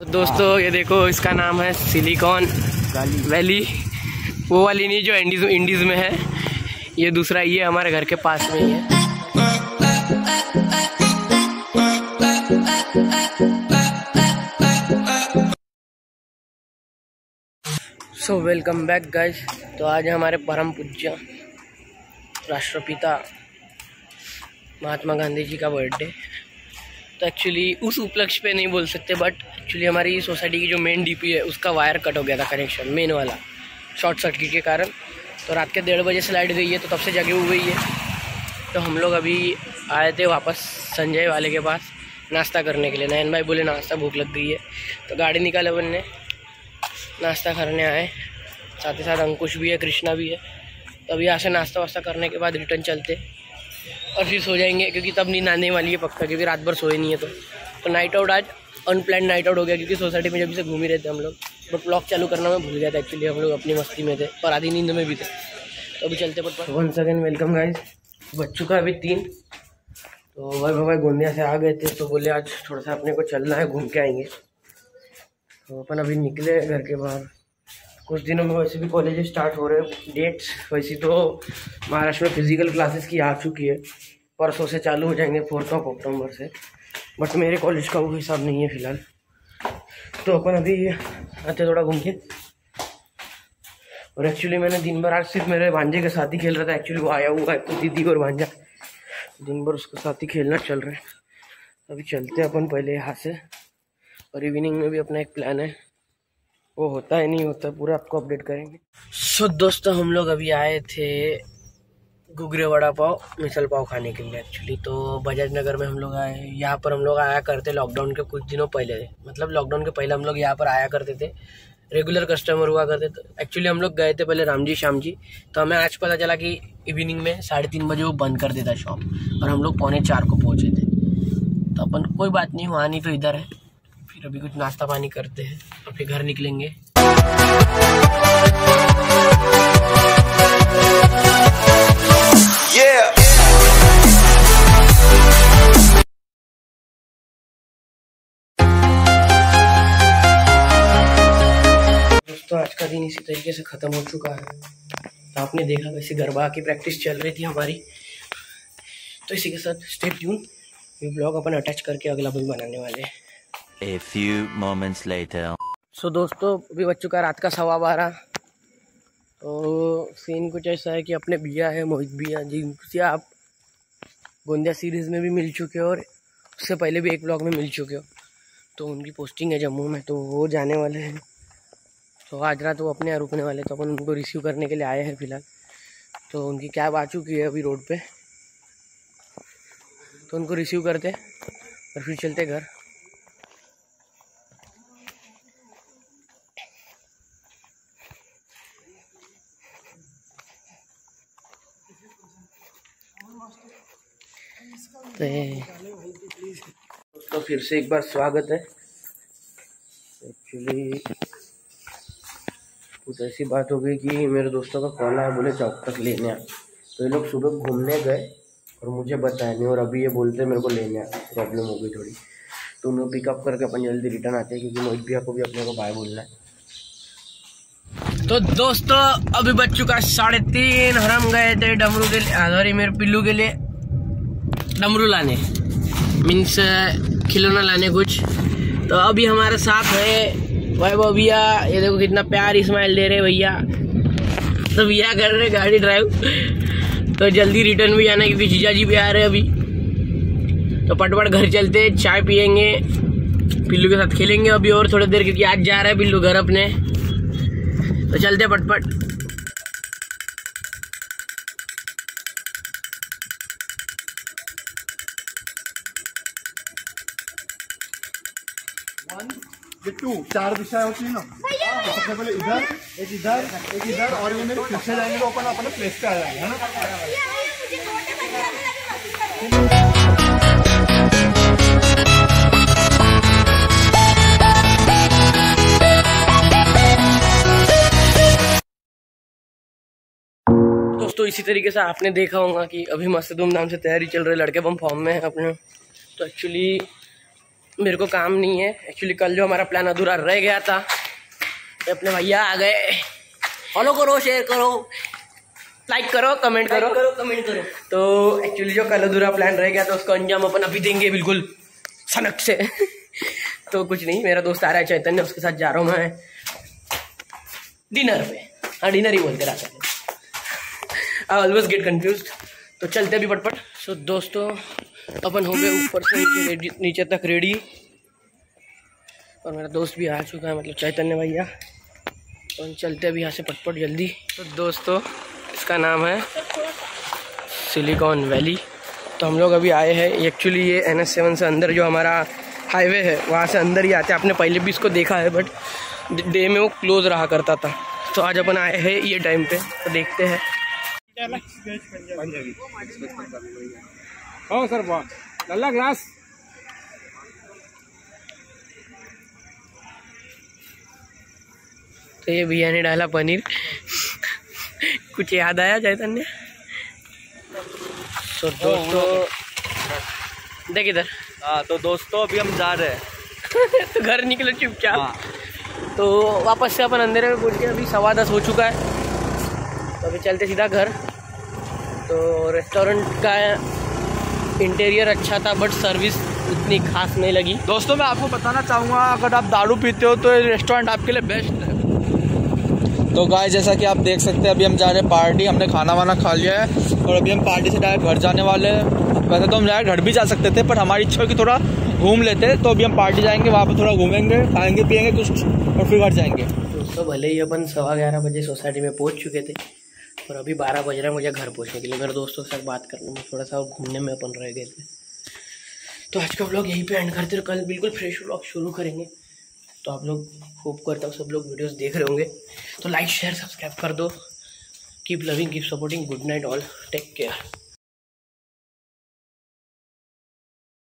तो दोस्तों, ये देखो, इसका नाम है सिलिकॉन वैली। वो वाली नहीं, जो इंडीज इंडीज में है। ये दूसरा ये हमारे घर के पास में ही है। सो वेलकम बैक गाइस तो आज हमारे परम पूज्य राष्ट्रपिता महात्मा गांधी जी का बर्थडे तो एक्चुअली उस उपलक्ष्य पे नहीं बोल सकते बट एक्चुअली हमारी सोसाइटी की जो मेन डीपी है, उसका वायर कट हो गया था कनेक्शन मेन वाला शॉर्ट सर्किट के कारण। तो रात के डेढ़ बजे से लाइट गई है तो तब से जगे हुए ही। तो हम लोग अभी आए थे वापस संजय वाले के पास नाश्ता करने के लिए। नयन भाई बोले, नाश्ता भूख लग गई है। तो गाड़ी निकाले बनने नाश्ता करने आए। साथ ही साथ अंकुश भी है, कृष्णा भी है। तो अभी यहाँ से नाश्ता वास्ता करने के बाद रिटर्न चलते। और फिर सो जाएँगे, क्योंकि तब नींद आने वाली है पक्का, क्योंकि रात भर सोए नहीं है तो। तो नाइट आउट आज अनप्लान नाइट आउट हो गया, क्योंकि सोसाइटी में जब से घूम ही रहे थे हम लोग बट ब्लॉग चालू करना मैं भूल गया था एक्चुअली हम लोग अपनी मस्ती में थे और आधी नींद में भी थे। तो अभी चलते पट वन सेकेंड वेलकम गाइज़ बच चुका अभी तीन। तो भाई भाई गोंदिया से आ गए थे तो बोले आज थोड़ा सा अपने को चलना है, घूम के आएँगे। तो अपन अभी निकले घर के बाहर। कुछ दिनों में वैसे भी कॉलेज स्टार्ट हो रहे हैं। डेट्स वैसे तो महाराष्ट्र में फ़िज़िकल क्लासेस की आ चुकी है। परसों से चालू हो जाएँगे फोर्थ ऑफ़ अक्टूबर से। बट मेरे कॉलेज का वो हिसाब नहीं है फ़िलहाल। तो अपन अभी आते थोड़ा घूम के और एक्चुअली मैंने दिन भर, आज सिर्फ़ मेरे भांजे के साथ ही खेल रहा था। एक्चुअली वो आया हुआ है तो दीदी और भांजा। दिन भर उसके साथ ही खेलना चल रहा है। अभी चलते हैं अपन पहले यहाँ से। और इवनिंग में भी अपना एक प्लान है। वो होता है नहीं होता पूरा आपको अपडेट करेंगे। सो so, दोस्तों हम लोग अभी आए थे घुघरे वड़ा पाव मिसल पाव खाने के लिए एक्चुअली तो बजाज नगर में हम लोग आए यहाँ पर हम लोग आया करते लॉकडाउन के कुछ दिनों पहले। मतलब लॉकडाउन के पहले हम लोग यहाँ पर आया करते थे। रेगुलर कस्टमर हुआ करते थे। एक्चुअली हम लोग गए थे पहले राम जी श्याम जी तो हमें आज पता चला कि इवनिंग में साढ़े तीन बजे वो बंद कर देता शॉप और हम लोग पौने चार को पहुँचे थे। तो अपन कोई बात नहीं वहाँ नहीं तो इधर है। फिर अभी कुछ नाश्ता पानी करते हैं और फिर घर निकलेंगे। दोस्तों आज का दिन इसी तरीके से ख़त्म हो चुका है। तो आपने देखा वैसे गरबा की प्रैक्टिस चल रही थी हमारी। तो इसी के साथ स्टेप ट्यून ये ब्लॉग अपन अटैच करके अगला भी बनाने वाले हैं। A few moments later. सो दोस्तों, अभी बच चुका रात का सवा बारह। तो सीन कुछ ऐसा है कि अपने भैया है, मोहित भैया। जिनसे आप गोंदिया सीरीज़ में भी मिल चुके हो और उससे पहले भी एक ब्लॉग में मिल चुके हो। तो उनकी पोस्टिंग है जम्मू में तो वो जाने वाले हैं। तो आज रात वो अपने यहाँ रुकने वाले तो अपन उनको रिसीव करने के लिए आए हैं फ़िलहाल। तो उनकी कैब आ चुकी है अभी रोड पे। तो उनको रिसीव करते और फिर चलते घर। तो फिर से एक बार स्वागत है। एक्चुअली कुछ ऐसी बात हो गई कि मेरे दोस्तों का कॉल आया, बोले चौक तक लेने आ। तो ये लोग सुबह घूमने गए और मुझे बताया नहीं, और अभी ये बोलते मेरे को लेने आ। प्रॉब्लम हो गई थोड़ी। तो उन्हें पिकअप करके अपन जल्दी रिटर्न आते हैं, क्योंकि मोहित भैया को भी अपने को बाय बोलना है। तो दोस्तों, अभी बच चुका साढ़े तीन। और हम गए थे डमरू के लिए सॉरी मेरे पिल्लू के लिए डमरू लाने। मीन्स खिलौना लाने कुछ। तो अभी हमारे साथ है वैभव भैया। ये देखो कितना प्यार स्माइल दे रहे भैया। तो भैया कर रहे गाड़ी ड्राइव तो जल्दी रिटर्न भी आना, क्योंकि जीजा जी भी आ रहे अभी। तो पटपट घर चलते चाय पियेंगे। पिल्लू के साथ खेलेंगे अभी और थोड़ी देर, क्योंकि आज जा रहा है पिल्लू घर अपने। तो चलते पटपट ये टू चार दिशाएँ होती है ना। तो सबसे पहले इधर एक इधर एक इधर और ये मेरे पीछे जाएँगे तो अपन अपने प्लेस पे आ जाएँगे है ना? इसी तरीके से आपने देखा होगा कि अभी मस्त धूमधाम से तैयारी चल रही है लड़के बम फॉर्म में है अपने। तो एक्चुअली मेरे को काम नहीं है। एक्चुअली कल जो हमारा प्लान अधूरा रह गया था तो अपने भैया आ गए। फॉलो करो शेयर करो लाइक करो कमेंट करो। करो कमेंट करो। तो एक्चुअली जो कल अधूरा प्लान रह गया था उसको अंजाम अपन अभी देंगे बिल्कुल सनक से। तो कुछ नहीं मेरा दोस्त आ रहा है चैतन्य उसके साथ जा रहा हूँ मैं। डिनर पे। हाँ डिनर ही बोलते रहते हैं। आई ऑलवेज गेट कन्फ्यूज़ तो चलते अभी पटपट। सो so, दोस्तों अपन हो गए ऊपर से नीचे नीचे तक रेडी और मेरा दोस्त भी आ चुका है मतलब चैतन्य भैया। तो चलते अभी यहाँ से पटपट जल्दी। तो दोस्तों इसका नाम है सिलिकॉन वैली। तो हम लोग अभी आए हैं एक्चुअली ये एन एस सेवन से अंदर जो हमारा हाईवे है वहाँ से अंदर ही आते हैं। आपने पहले भी इसको देखा है बट डे में वो क्लोज रहा करता था। तो आज अपन आए हैं ये टाइम पे तो देखते हैं। हो सर वाह। लल्ला ग्लास। तो ये भैया ने डाला पनीर। कुछ याद आया चैतन्य? तो दोस्तों देख इधर। हाँ तो दोस्तों अभी हम जा रहे हैं। तो घर निकले चुपचाप। हाँ। तो वापस से अपन अंधेरे में पहुँच गए अभी सवा दस हो चुका है। तो अभी चलते सीधा घर। तो रेस्टोरेंट का इंटीरियर अच्छा था बट सर्विस उतनी खास नहीं लगी। दोस्तों मैं आपको बताना चाहूँगा अगर आप दारू पीते हो तो ये रेस्टोरेंट आपके लिए बेस्ट है। तो गाय जैसा कि आप देख सकते हैं अभी हम जा रहे हैं पार्टी हमने खाना वाना खा लिया है और अभी हम पार्टी से डायरेक्ट घर जाने वाले हैं। वैसे तो हम डायरेक्ट घर भी जा सकते थे पर हमारी इच्छा कि थोड़ा घूम लेते तो अभी हम पार्टी जाएँगे वहाँ पर थोड़ा घूमेंगे खाएँगे पियेंगे कुछ और फिर घर जाएँगे। दोस्तों भले ही अपन सवा ग्यारह बजे सोसाइटी में पहुँच चुके थे और अभी बारह बज रहा है, मुझे घर पहुँचने के लिए। मेरे दोस्तों के साथ बात करने में थोड़ा सा और घूमने में अपन रह गए थे। तो आज का ब्लॉग यहीं पे एंड करते हैं कल बिल्कुल फ्रेश ब्लॉग शुरू करेंगे। तो आप लोग होप करता हूँ सब लोग वीडियोस देख रहे होंगे। तो लाइक शेयर सब्सक्राइब कर दो। Keep loving keep supporting good night all take care